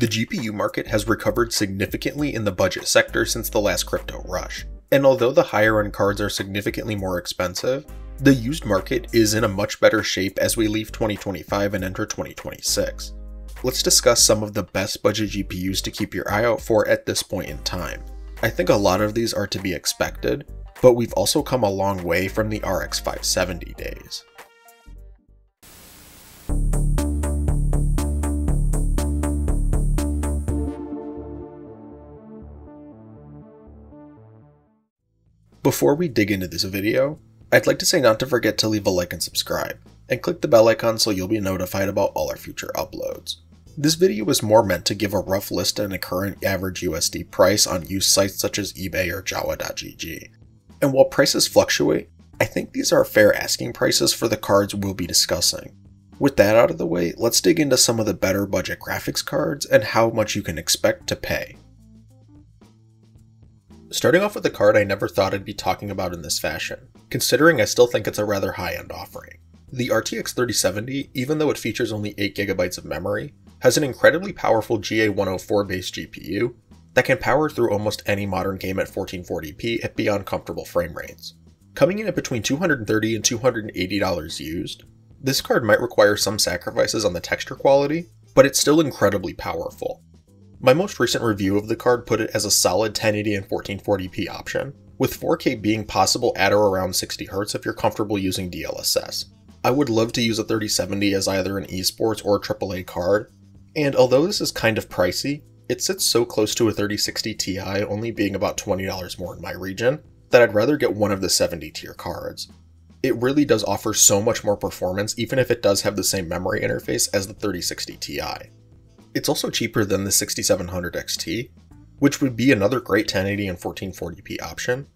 The GPU market has recovered significantly in the budget sector since the last crypto rush, and although the higher end cards are significantly more expensive, the used market is in a much better shape as we leave 2025 and enter 2026. Let's discuss some of the best budget GPUs to keep your eye out for at this point in time. I think a lot of these are to be expected, but we've also come a long way from the RX 570 days. Before we dig into this video, I'd like to say not to forget to leave a like and subscribe, and click the bell icon so you'll be notified about all our future uploads. This video is more meant to give a rough list and a current average USD price on used sites such as eBay or Jawa.gg. And while prices fluctuate, I think these are fair asking prices for the cards we'll be discussing. With that out of the way, let's dig into some of the better budget graphics cards and how much you can expect to pay. Starting off with a card I never thought I'd be talking about in this fashion, considering I still think it's a rather high-end offering. The RTX 3070, even though it features only 8GB of memory, has an incredibly powerful GA104 based GPU that can power through almost any modern game at 1440p at beyond comfortable frame rates. Coming in at between 230 and $280 used, this card might require some sacrifices on the texture quality, but it's still incredibly powerful, my most recent review of the card put it as a solid 1080 and 1440p option, with 4K being possible at or around 60Hz if you're comfortable using DLSS. I would love to use a 3070 as either an esports or AAA card, and although this is kind of pricey, it sits so close to a 3060 Ti only being about $20 more in my region, that I'd rather get one of the 70 tier cards. It really does offer so much more performance even if it does have the same memory interface as the 3060 Ti. It's also cheaper than the 6700 XT, which would be another great 1080 and 1440p option,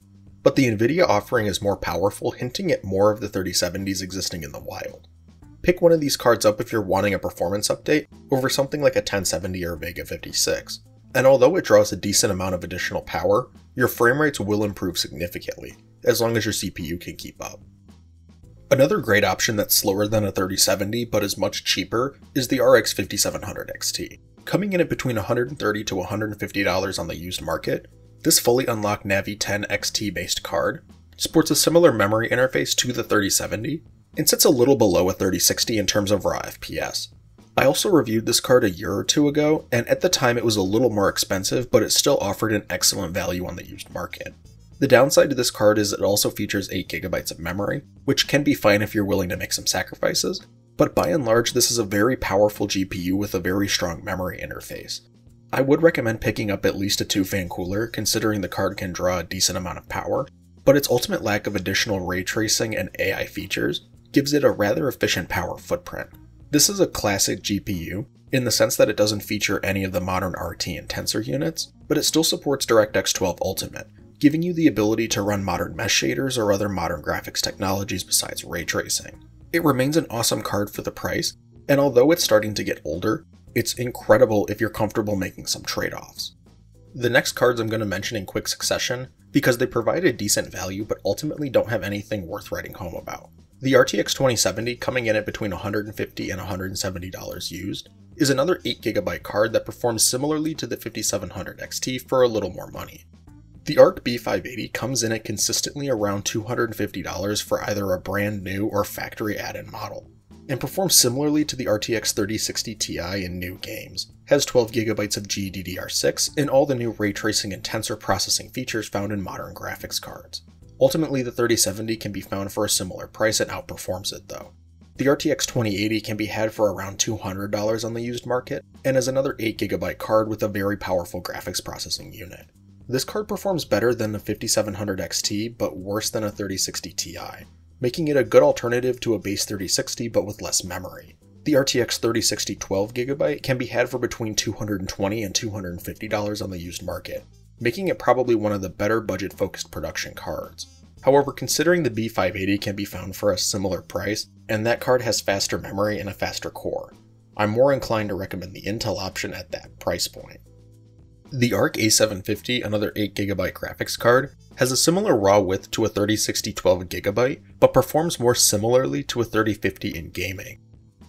but the Nvidia offering is more powerful, hinting at more of the 3070s existing in the wild. Pick one of these cards up if you're wanting a performance update over something like a 1070 or a Vega 56, and although it draws a decent amount of additional power, your frame rates will improve significantly, as long as your CPU can keep up. Another great option that's slower than a 3070 but is much cheaper is the RX 5700 XT. Coming in at between 130 to $150 on the used market, this fully unlocked Navi 10 XT based card sports a similar memory interface to the 3070 and sits a little below a 3060 in terms of raw FPS. I also reviewed this card a year or two ago, and at the time it was a little more expensive, but it still offered an excellent value on the used market. The downside to this card is it also features 8GB of memory, which can be fine if you're willing to make some sacrifices, but by and large this is a very powerful GPU with a very strong memory interface. I would recommend picking up at least a 2-fan cooler considering the card can draw a decent amount of power, but its ultimate lack of additional ray tracing and AI features gives it a rather efficient power footprint. This is a classic GPU, in the sense that it doesn't feature any of the modern RT and Tensor units, but it still supports DirectX 12 Ultimate, giving you the ability to run modern mesh shaders or other modern graphics technologies besides ray tracing. It remains an awesome card for the price, and although it's starting to get older, it's incredible if you're comfortable making some trade-offs. The next cards I'm going to mention in quick succession because they provide a decent value but ultimately don't have anything worth writing home about. The RTX 2070 coming in at between $150 and $170 used is another 8GB card that performs similarly to the 5700 XT for a little more money. The ARC B580 comes in at consistently around $250 for either a brand new or factory add-in model, and performs similarly to the RTX 3060 Ti in new games, has 12GB of GDDR6, and all the new ray tracing and tensor processing features found in modern graphics cards. Ultimately, the 3070 can be found for a similar price and outperforms it though. The RTX 2080 can be had for around $200 on the used market, and is another 8GB card with a very powerful graphics processing unit. This card performs better than the 5700 XT, but worse than a 3060 Ti, making it a good alternative to a base 3060 but with less memory. The RTX 3060 12GB can be had for between 220 and $250 on the used market, making it probably one of the better budget focused production cards. However, considering the B580 can be found for a similar price, and that card has faster memory and a faster core, I'm more inclined to recommend the Intel option at that price point. The ARC A750, another 8GB graphics card, has a similar raw width to a 3060 12GB, but performs more similarly to a 3050 in gaming.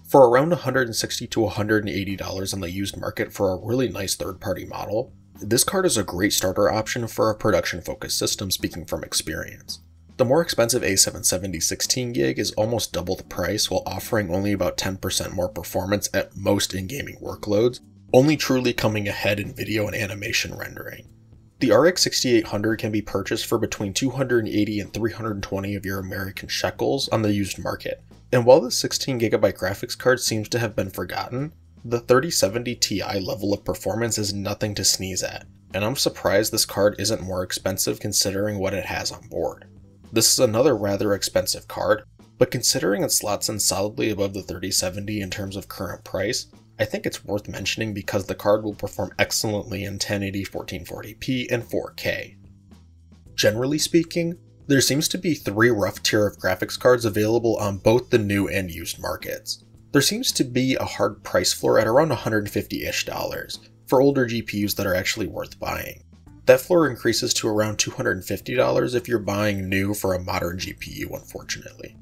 For around $160 to $180 on the used market for a really nice third party model, this card is a great starter option for a production focused system speaking from experience. The more expensive A770 16GB is almost double the price while offering only about 10% more performance at most in gaming workloads, only truly coming ahead in video and animation rendering. The RX 6800 can be purchased for between 280 and 320 of your American shekels on the used market, and while the 16GB graphics card seems to have been forgotten, the 3070 Ti level of performance is nothing to sneeze at, and I'm surprised this card isn't more expensive considering what it has on board. This is another rather expensive card, but considering it slots in solidly above the 3070 in terms of current price, I think it's worth mentioning because the card will perform excellently in 1080 1440p and 4K. Generally speaking, there seems to be three rough tier of graphics cards available on both the new and used markets. There seems to be a hard price floor at around 150-ish dollars for older GPUs that are actually worth buying. That floor increases to around $250 if you're buying new for a modern GPU, unfortunately.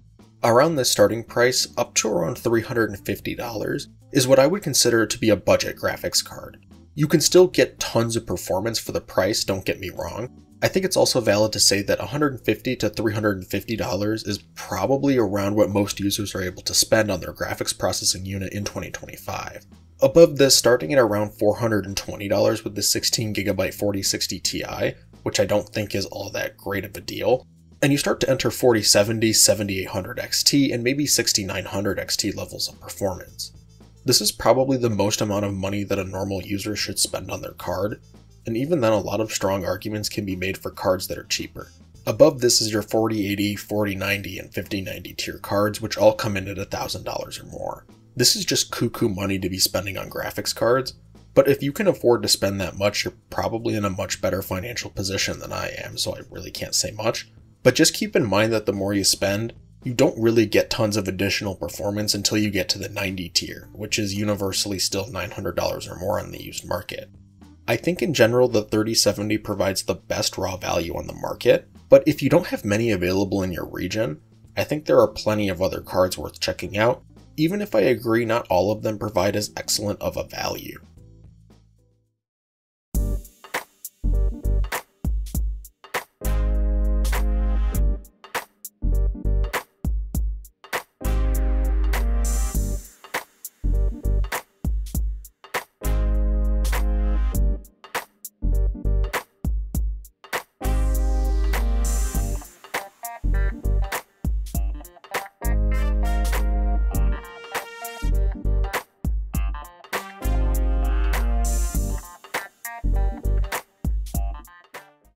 Around this starting price, up to around $350, is what I would consider to be a budget graphics card. You can still get tons of performance for the price, don't get me wrong. I think it's also valid to say that $150 to $350 is probably around what most users are able to spend on their graphics processing unit in 2025. Above this, starting at around $420 with the 16GB 4060 Ti, which I don't think is all that great of a deal, and you start to enter 4070, 7800 XT, and maybe 6900 XT levels of performance. This is probably the most amount of money that a normal user should spend on their card, and even then a lot of strong arguments can be made for cards that are cheaper. Above this is your 4080, 4090, and 5090 tier cards, which all come in at $1,000 or more. This is just cuckoo money to be spending on graphics cards, but if you can afford to spend that much, you're probably in a much better financial position than I am, so I really can't say much. But just keep in mind that the more you spend, you don't really get tons of additional performance until you get to the 90 tier, which is universally still $900 or more on the used market. I think in general the 3070 provides the best raw value on the market, but if you don't have many available in your region, I think there are plenty of other cards worth checking out even if I agree not all of them provide as excellent of a value.